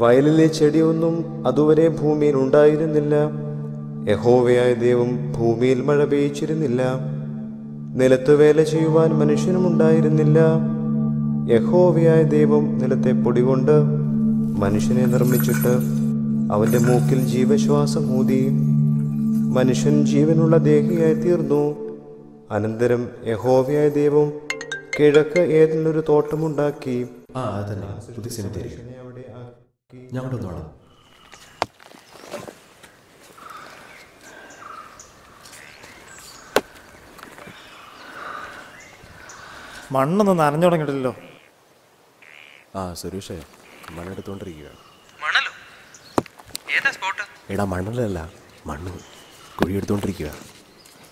വയലിലെ ചെടിയൊന്നും അതുവരെ ഭൂമിയിൽ ഉണ്ടായിരുന്നില്ല. യഹോവയായ ദൈവം ഭൂമിയിൽ മഴ പെയ്ച്ചിരുന്നില്ല നിലത്ത് വേല ചെയ്യുവാൻ മനുഷ്യനും ഉണ്ടായിരുന്നില്ല. യഹോവയായ ദൈവം നിലത്തെ പൊടികൊണ്ട് മനുഷ്യനെ നിർമ്മിച്ചിട്ട് അവന്റെ മൂക്കിൽ ജീവശ്വാസം ഊതി. മനുഷ്യൻ ജീവനുള്ള ദേഹിയായി തീർന്നു. അനന്തരം യഹോവയായ ദൈവം കിഴക്ക് ഏതെങ്കിലും ഒരു തോട്ടമുണ്ടാക്കി. ആ അതന്നെ. സെമിത്തേരി ഞാൻ മണ്ണൊന്നും നനഞ്ഞു തുടങ്ങിയിട്ടില്ലല്ലോ. ആ സുരേഷേ മണ്ണെടുത്തോണ്ടിരിക്കുക മണലോ? ഏതാ സ്പോട്ട് എടാ മണലല്ല മണ്ണ്. കുഴിയെടുത്തോണ്ടിരിക്കുക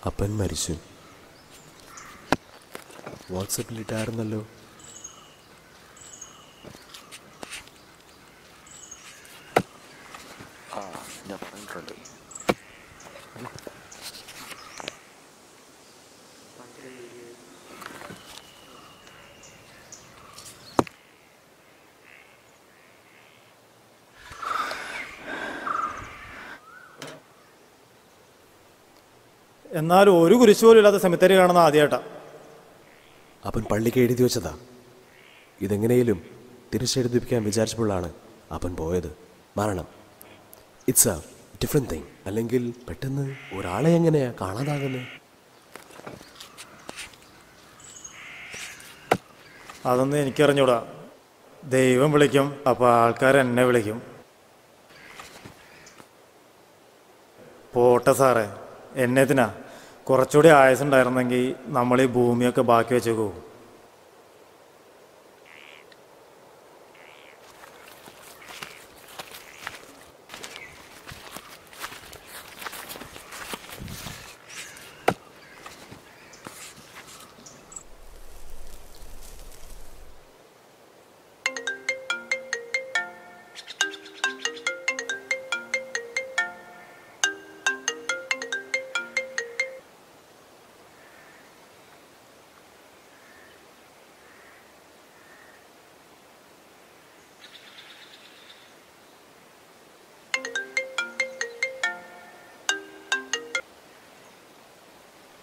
അപ്പൻ മരിച്ചു. വാട്സപ്പിൽ ഇട്ടായിരുന്നല്ലോ ആ ഞാൻ പറഞ്ഞിട്ടുണ്ട് എന്നാലും ഒരു കുരിശ് പോലും ഇല്ലാത്ത സെമിത്തേരി കാണുന്ന ആദ്യമായിട്ടാ അപ്പൻ പള്ളിക്ക് എഴുതി വെച്ചതാ. ഇതെങ്ങനെയും തിരിച്ചെഴുതിപ്പിക്കാൻ വിചാരിച്ചപ്പോഴാണ് അപ്പൻ പോയത്. മരണം. ഇറ്റ്സ് എ ഡിഫറെന്റ് തിങ് അല്ലെങ്കിൽ പെട്ടെന്ന് ഒരാളെ എങ്ങനെയാ കാണാതാകുന്നത് അതൊന്നും എനിക്കറിഞ്ഞൂടാ. ദൈവം വിളിക്കും അപ്പോൾ ആൾക്കാർ എന്നെ വിളിക്കും. പോട്ടെ സാറേ. എന്നെത്തിനാ കുറച്ചുകൂടി ആയസുണ്ടായിരുന്നെങ്കിൽ നമ്മൾ ഈ ഭൂമിയൊക്കെ ബാക്കി വെച്ചേക്കൂ.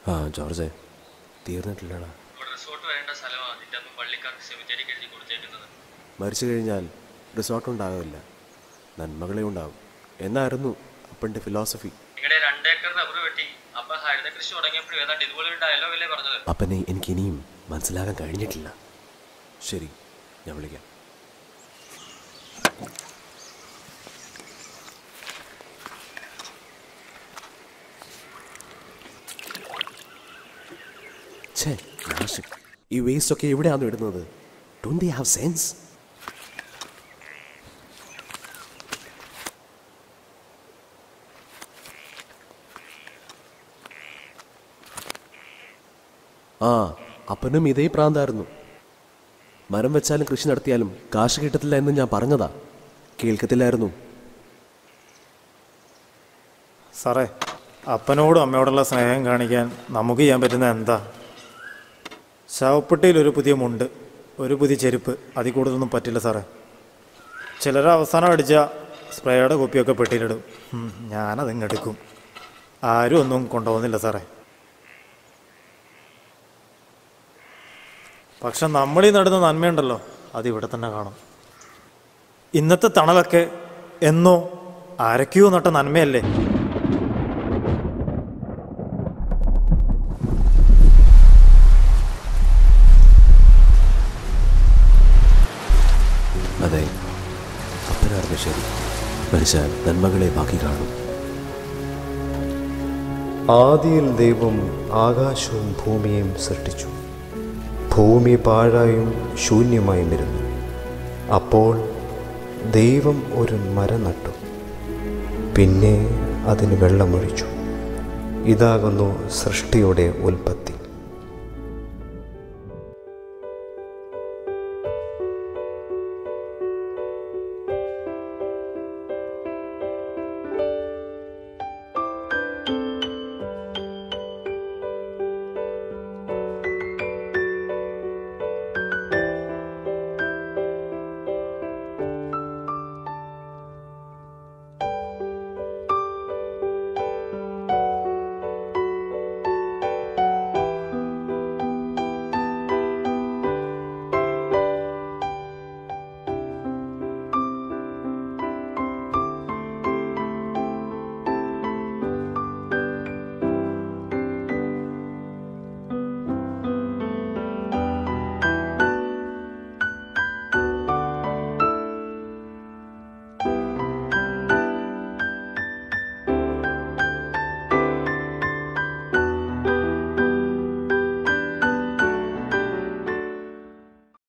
ആ ജോർജെ. തീർന്നിട്ടില്ലടാ. മരിച്ചു കഴിഞ്ഞാൽ റിസോർട്ട് ഉണ്ടാകില്ല നന്മകളെ ഉണ്ടാകും എന്നായിരുന്നു അപ്പന്റെ ഫിലോസഫി അപ്പനെ എനിക്ക് ഇനിയും മനസ്സിലാക്കാൻ കഴിഞ്ഞിട്ടില്ല. ശരി ഞാൻ വിളിക്കാം. ഈ വേസ്റ്റ് ഒക്കെ എവിടെയാണ് ഇടുന്നത്? ഡോണ്ട് ഹാവ് സെൻസ് ആ അപ്പനും ഇതേ പ്രാന്തായിരുന്നു. മരം വെച്ചാലും കൃഷി നടത്തിയാലും കാശ് കിട്ടത്തില്ല എന്ന് ഞാൻ പറഞ്ഞതാ. കേൾക്കത്തില്ലായിരുന്നു. സാറേ അപ്പനോടും അമ്മയോടുള്ള സ്നേഹം കാണിക്കാൻ നമുക്ക് ചെയ്യാൻ പറ്റുന്ന എന്താ? ശവപ്പെട്ടിയിൽ ഒരു പുതിയ മുണ്ട് ഒരു പുതിയ ചെരുപ്പ്. അതിൽ കൂടുതലൊന്നും പറ്റില്ല സാറേ. ചിലർ അവസാനം അടിച്ച സ്പ്രേയുടെ കുപ്പിയൊക്കെ പെട്ടിയിലിടും. ഞാനത് ഞാനതിങ്ങ് എടുക്കും ആരും ഒന്നും കൊണ്ടുപോകുന്നില്ല സാറേ. പക്ഷെ നമ്മളീ നടുന്ന നന്മയുണ്ടല്ലോ അത് ഇവിടെ തന്നെ കാണും. ഇന്നത്തെ തണലൊക്കെ എന്നോ ആരൊക്കെയോ നട്ട നന്മയല്ലേ? മനുഷ്യൻ നന്മകളെ ബാക്കി കാണും. ആദിയിൽ ദൈവം ആകാശവും ഭൂമിയും സൃഷ്ടിച്ചു. ഭൂമി പാഴായും ശൂന്യമായും ഇരുന്നു അപ്പോൾ ദൈവം ഒരു മരം നട്ടു. പിന്നെ അതിന് വെള്ളമൊഴിച്ചു. ഇതാകുന്നു സൃഷ്ടിയുടെ ഉൽപ്പത്തി.